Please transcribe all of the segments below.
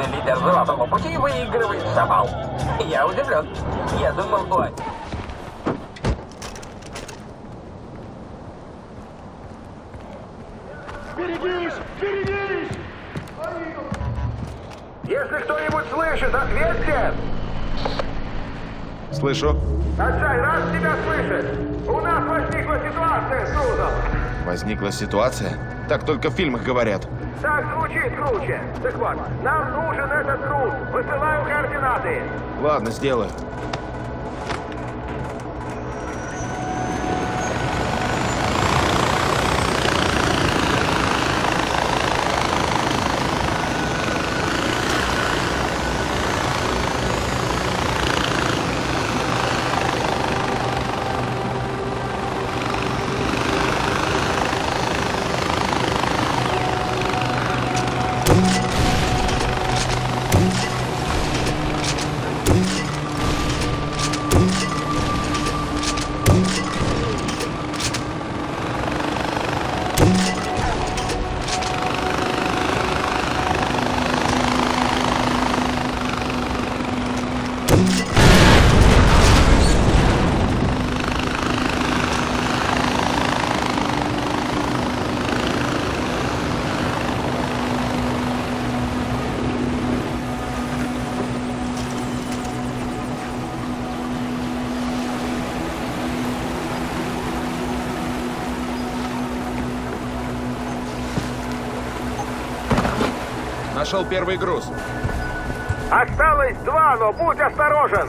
популярный лидер Золотого Пути выигрывает шабал. Я удивлен. Я думал, ой, Берегись! Берегись! Если кто-нибудь слышит, ответьте! Слышу. Отчай, рад тебя слышать! У нас возникла ситуация с грузом! Возникла ситуация? Так только в фильмах говорят. Так звучит круче! Так вот, нам нужен этот груз! Высылаю координаты! Ладно, сделаю. Нашел первый груз. Осталось два, но будь осторожен!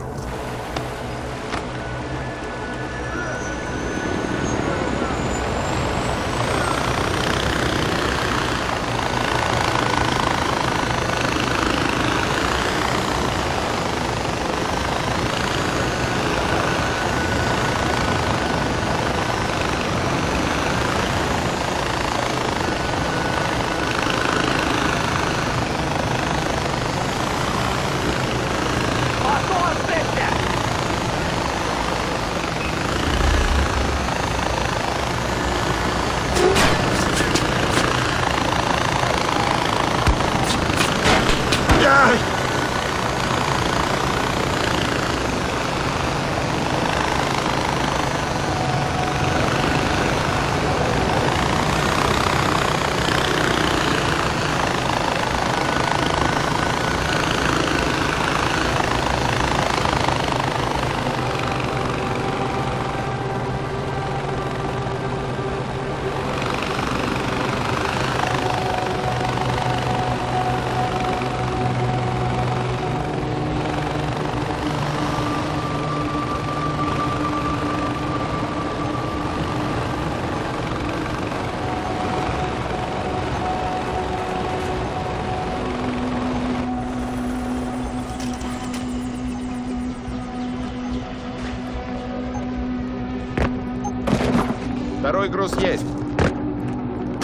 Второй груз есть.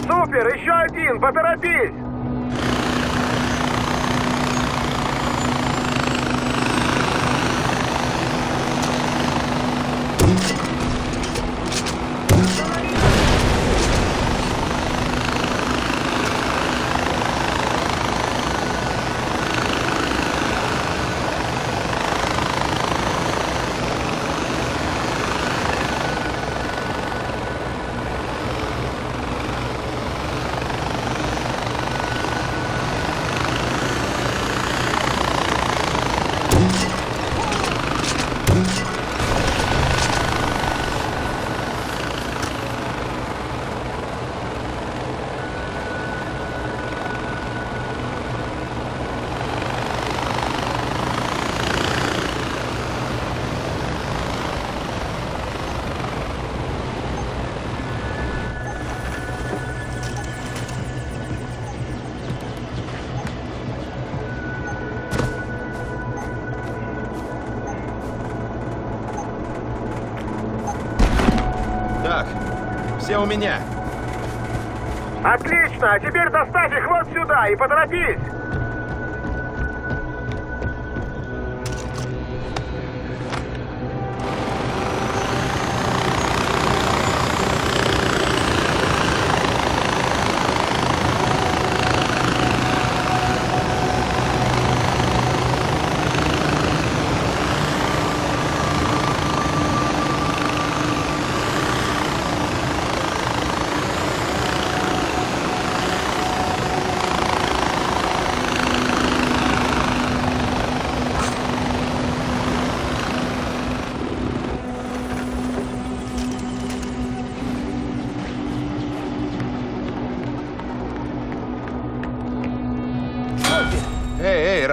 Супер, еще один, поторопись! Меня. Отлично, а теперь доставь их вот сюда и поторопись!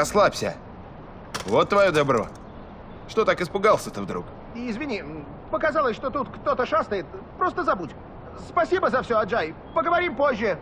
Расслабься. Вот твое добро. Что так испугался-то вдруг? Извини, показалось, что тут кто-то шастает. Просто забудь. Спасибо за все, Аджай. Поговорим позже.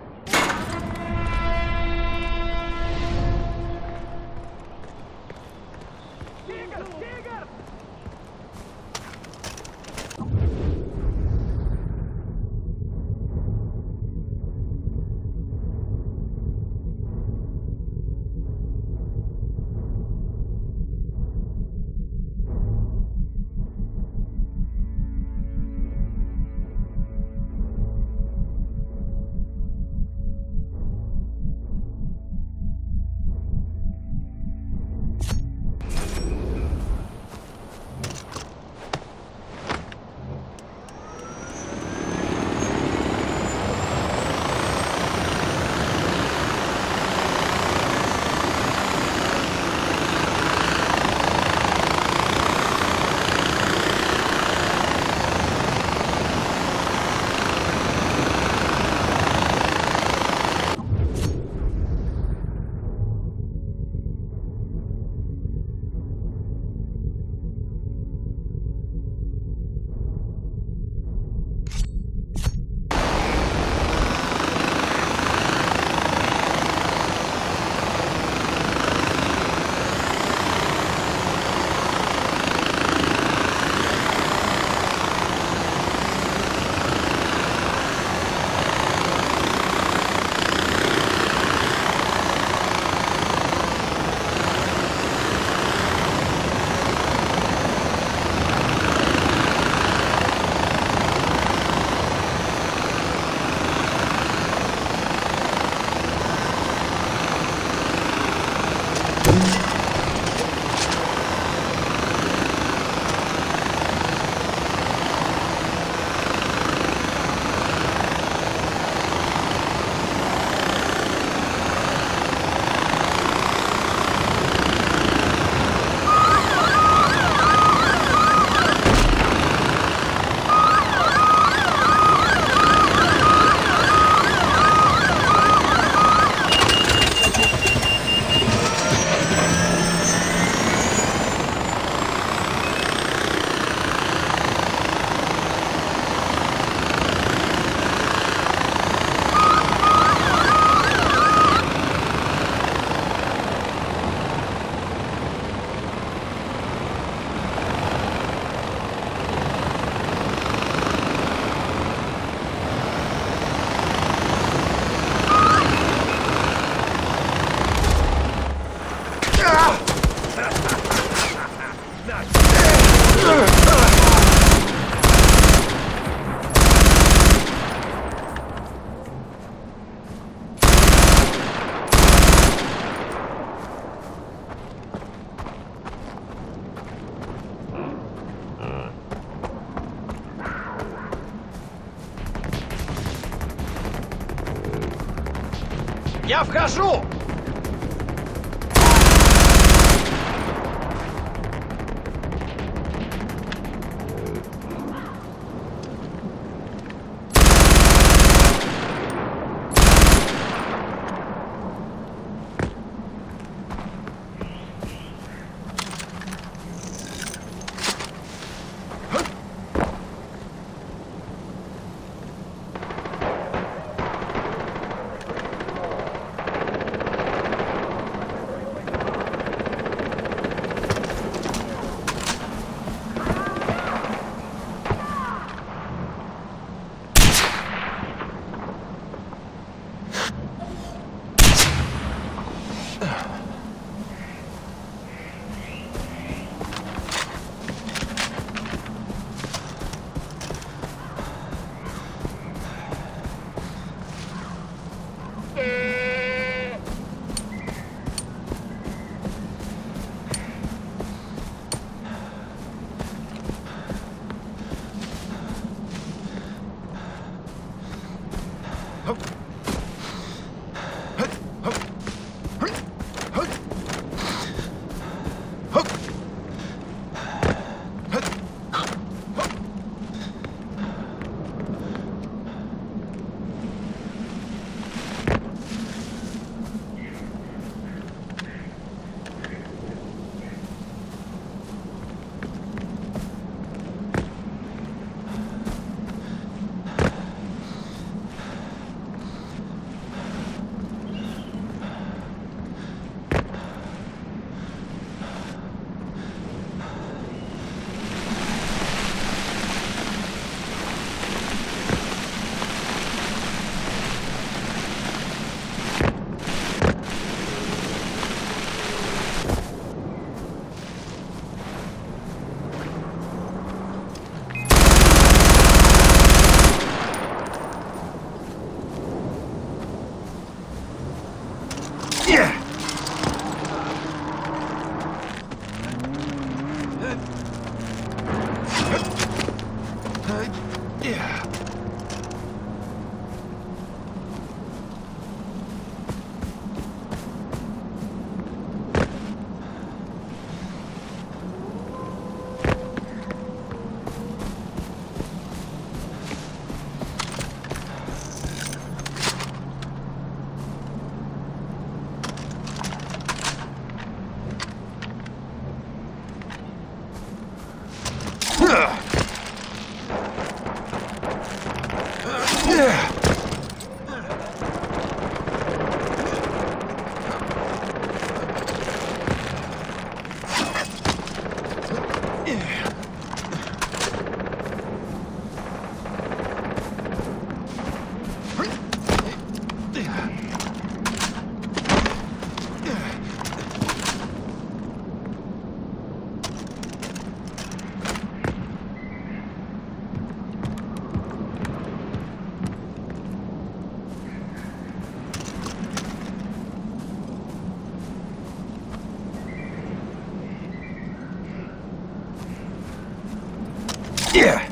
Я вхожу! Yeah.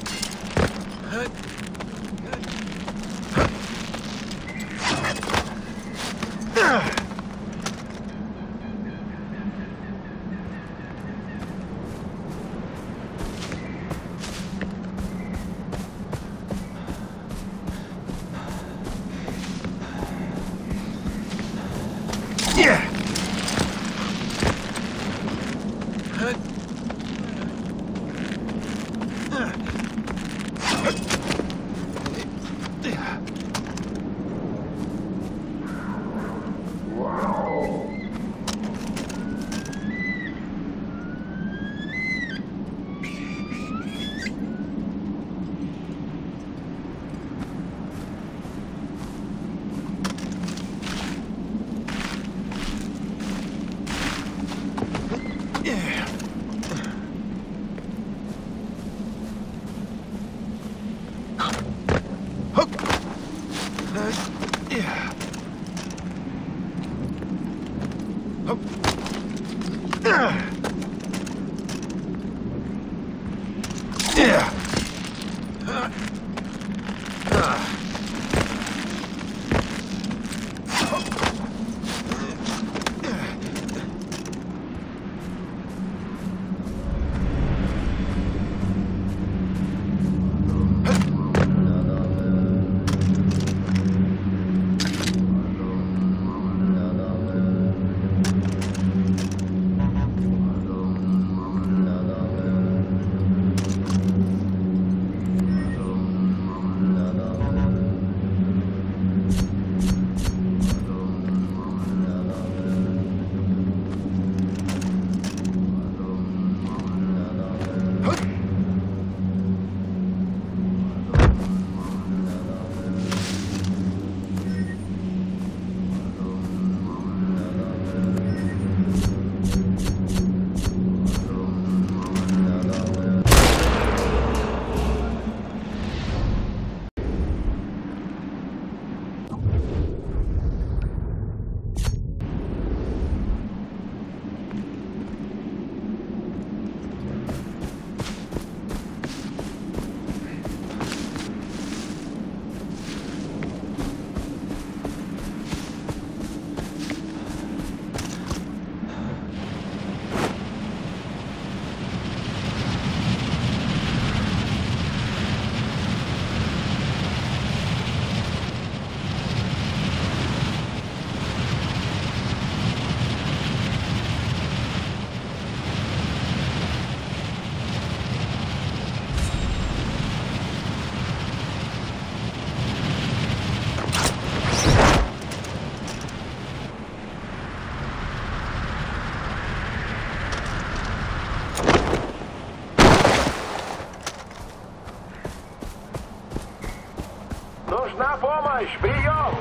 помощь! Прием!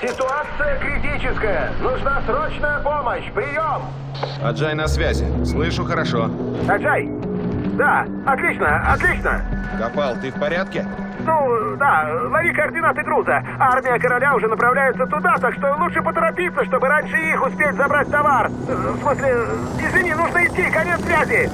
Ситуация критическая. Нужна срочная помощь. Прием! Аджай на связи. Слышу хорошо. Аджай! Да, отлично, отлично. Копал, ты в порядке? Ну, да, лови координаты груза. Армия короля уже направляется туда, так что лучше поторопиться, чтобы раньше их успеть забрать товар. Э, в смысле, извини, нужно идти, конец связи.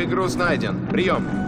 Первый найден. Прием.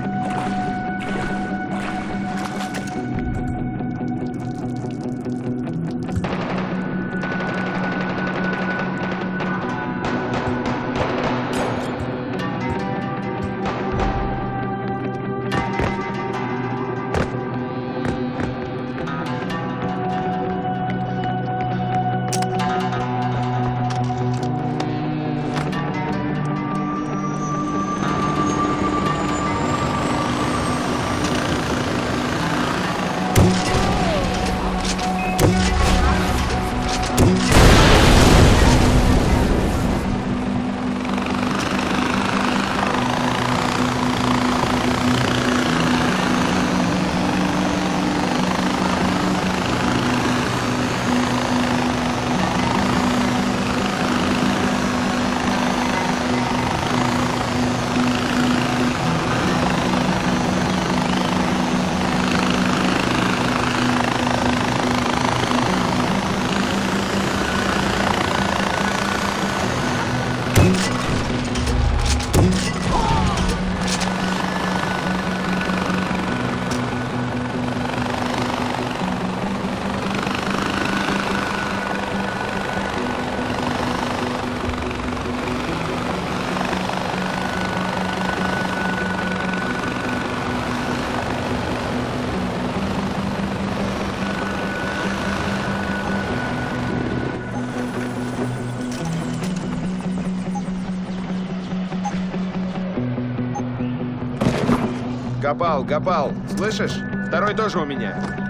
Габал, Габал, слышишь? Второй тоже у меня.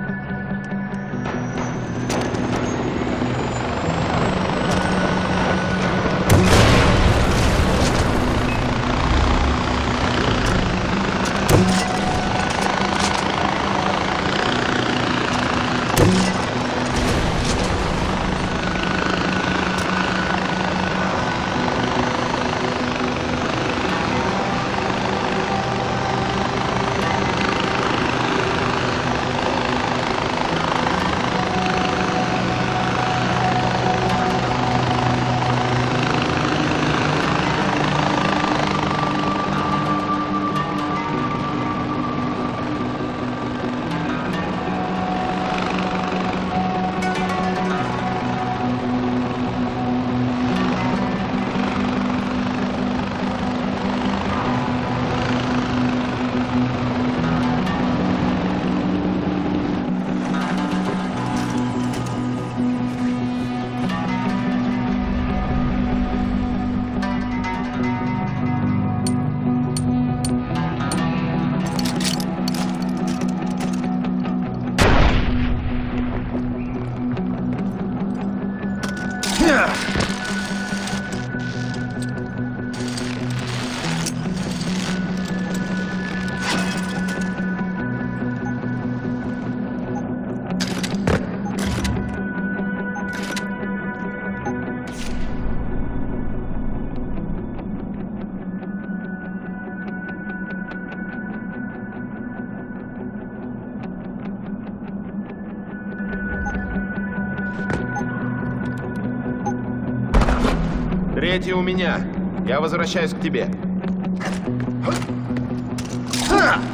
Эти у меня. Я возвращаюсь к тебе. Есть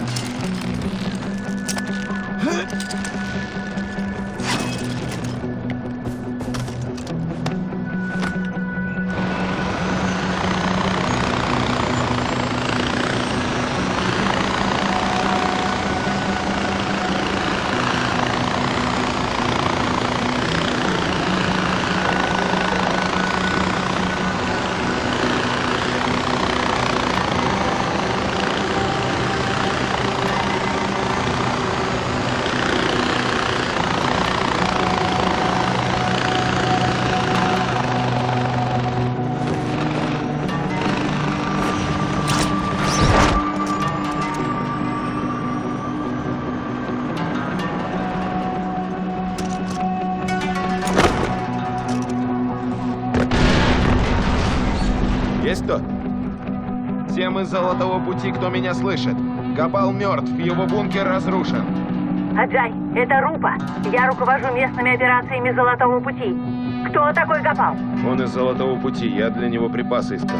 Пути, кто меня слышит. Габал мертв, его бункер разрушен. Аджай, это Рупа. Я руковожу местными операциями Золотого Пути. Кто такой Гапал? Он из Золотого Пути, я для него припасы искал.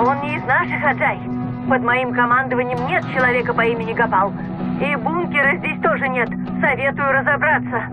Он не из наших, Аджай. Под моим командованием нет человека по имени Гапал. И бункера здесь тоже нет. Советую разобраться.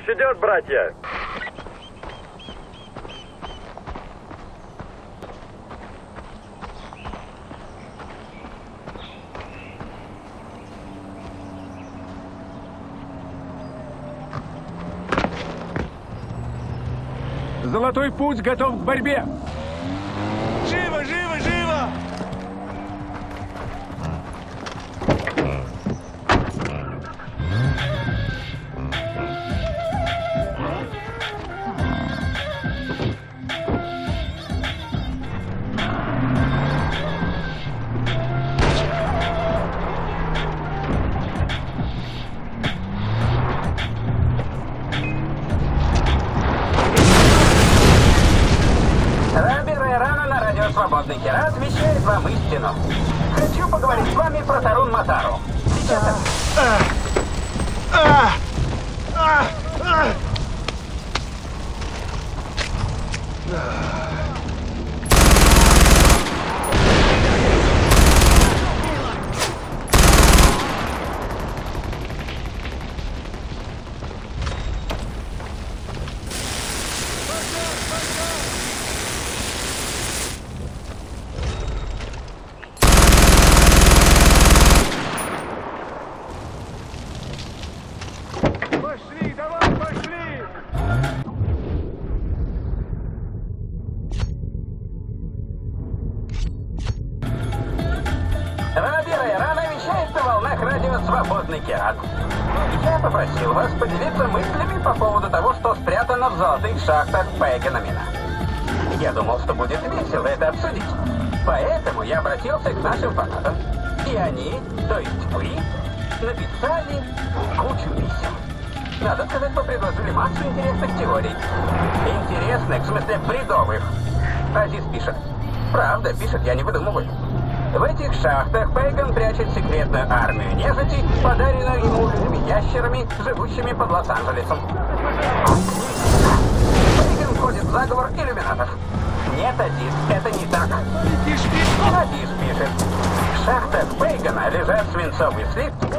Помощь идет, братья? Золотой путь готов к борьбе. Ah! ah ah ah Поэтому я обратился к нашим фанатам. И они, то есть вы, написали кучу писем. Надо сказать, вы предложили массу интересных теорий. Интересных, в смысле бредовых. Азиз пишет. Правда, пишет, я не выдумываю. В этих шахтах Пейган прячет секретную армию нежити, подаренную ему людьми-ящерами, живущими под Лос-Анджелесом. Пейган входит в заговор иллюминатов. Нет, Азиз, это не так. Азиз пишет. В шахтах Пейгана лежат свинцовый слит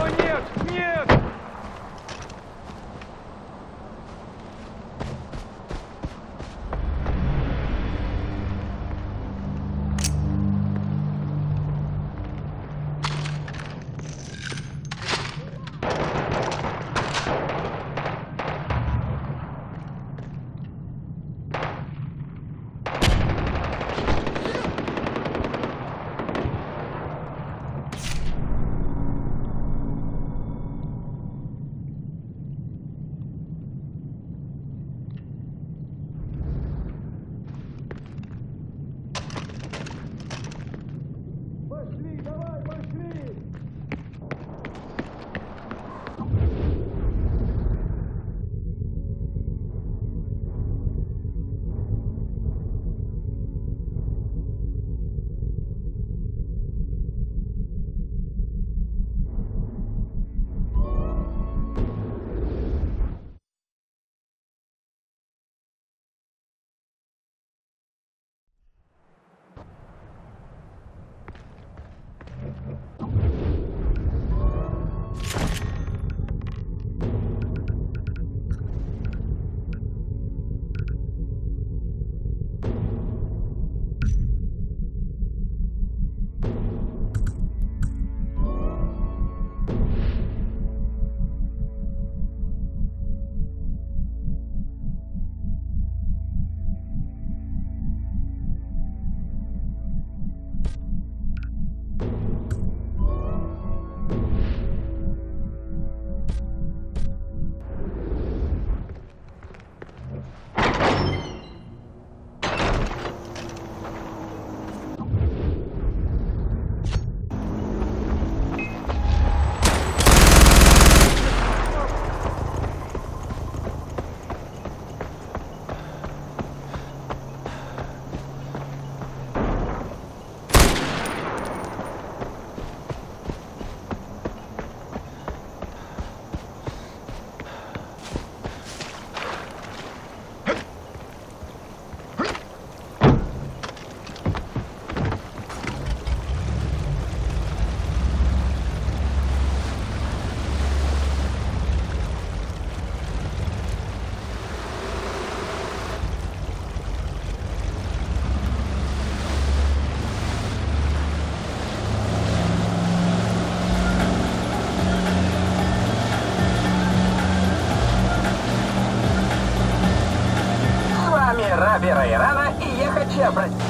и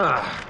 Ah.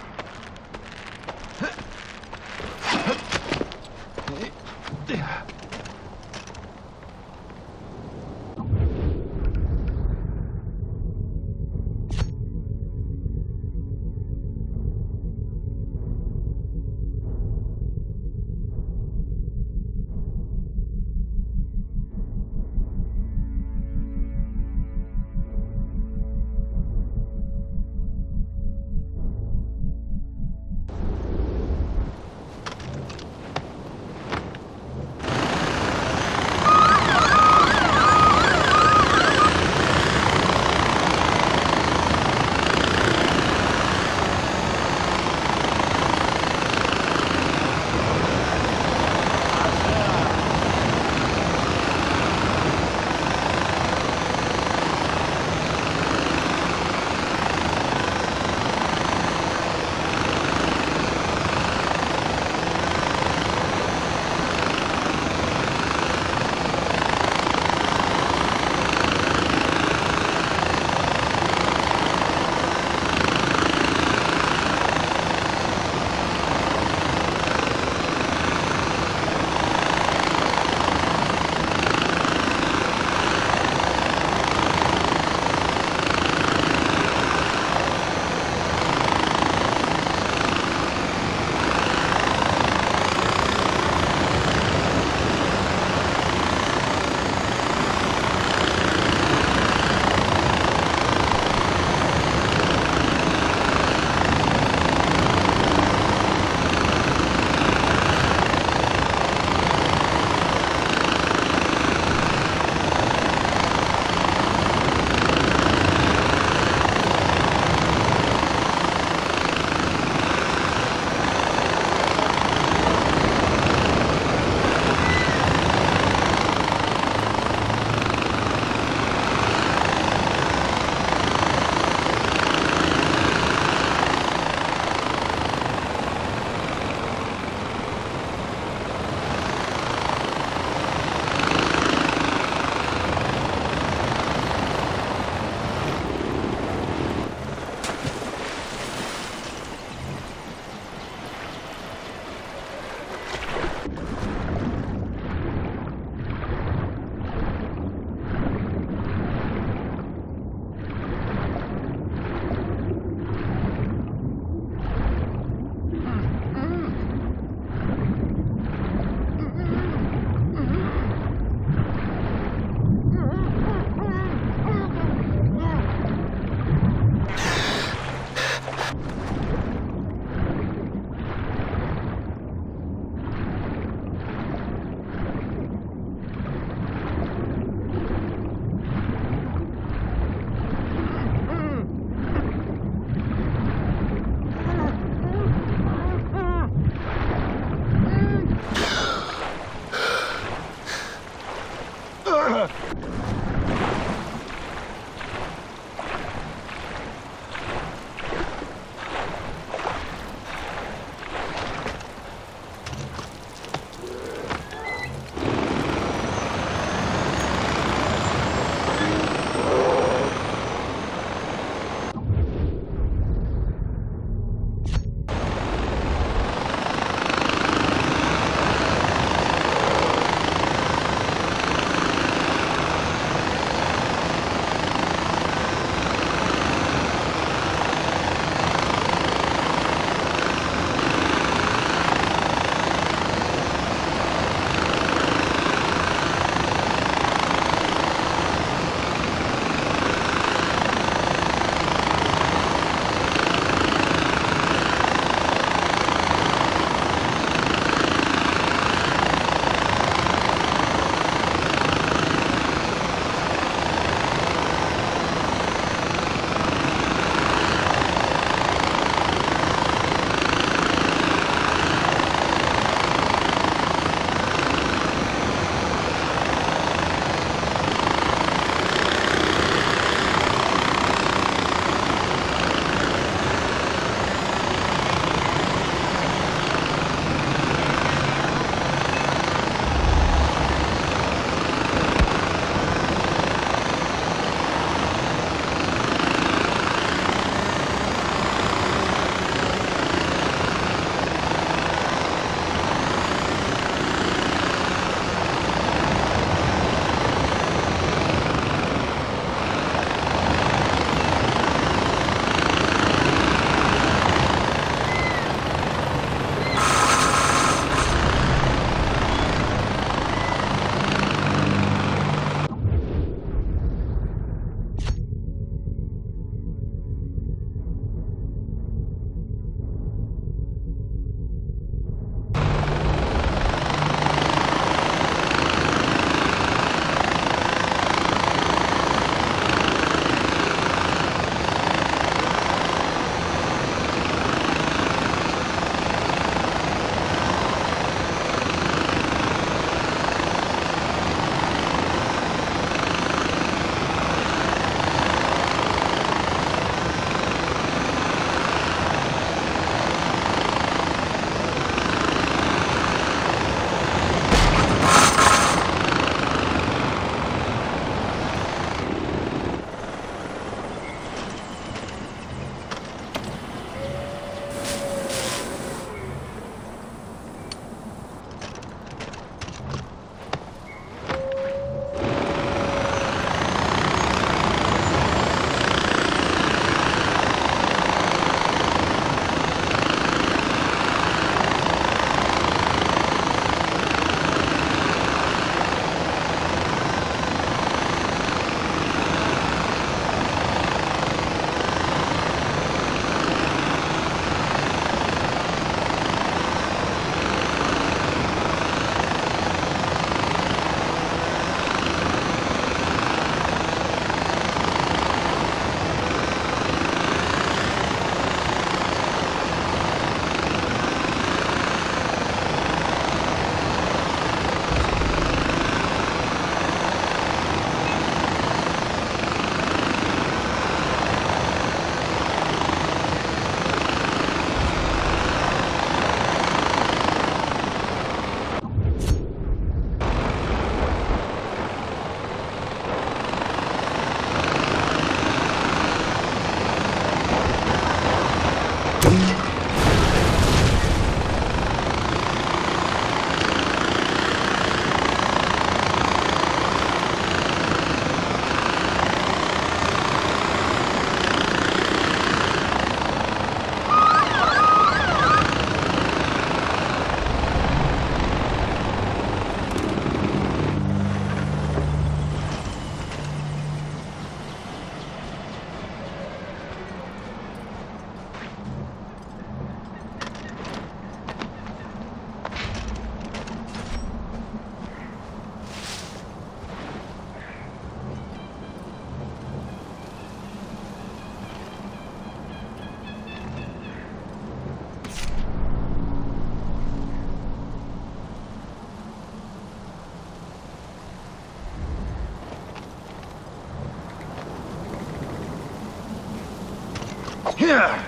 Ботинки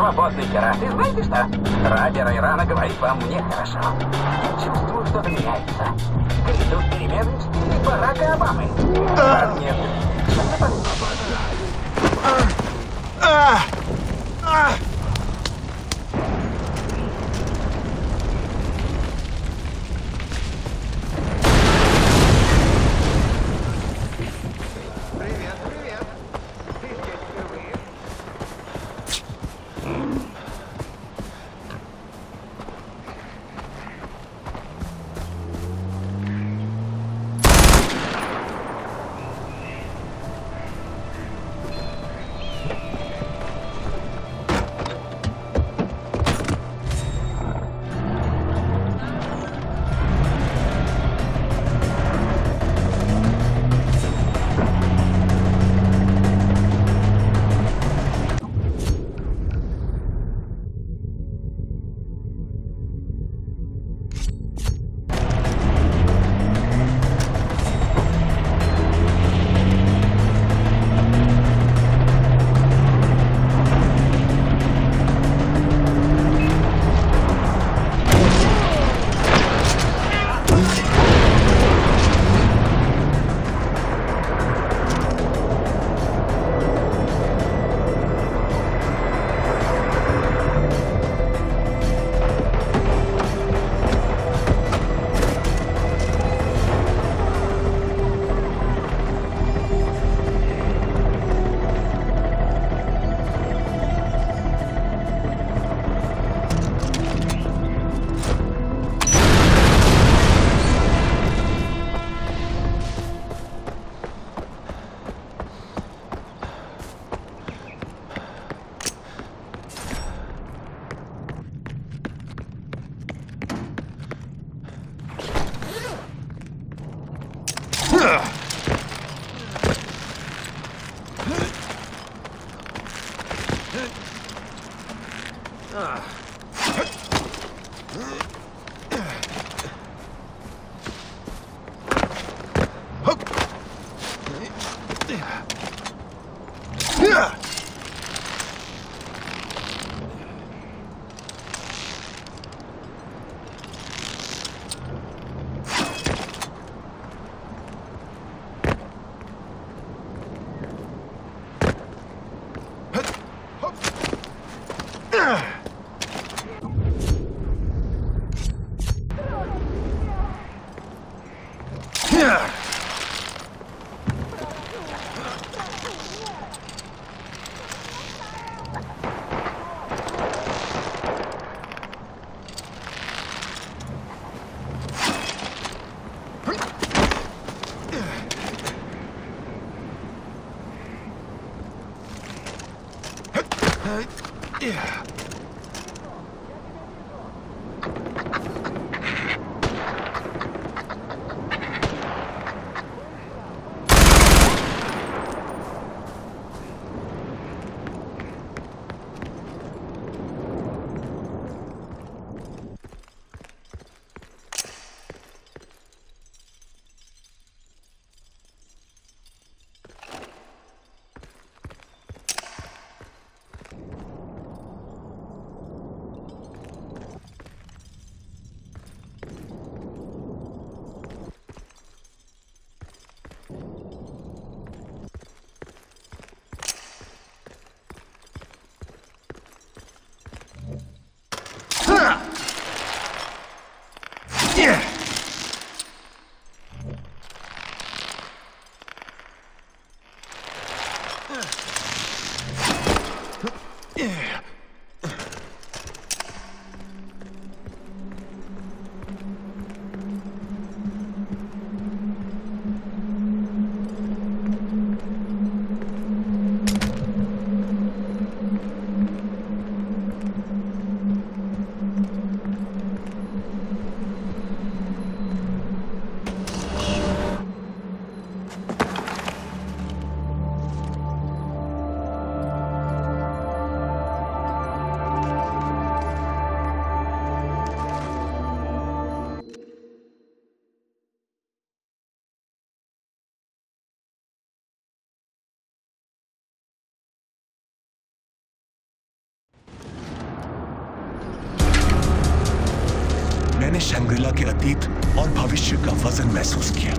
«Свободный Кира». И знаете что? Радио Райрана говорит вам нехорошо. Я чувствую, что-то меняется. Грядут перемены в стиле Барака Обамы. А, нет. मैंने शंग्रिला के अतीत और भविष्य का वज़न महसूस किया।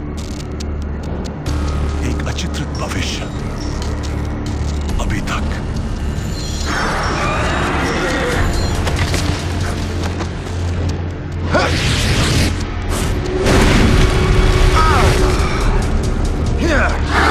एक अचित्रित भविष्य। अभी तक। Yeah!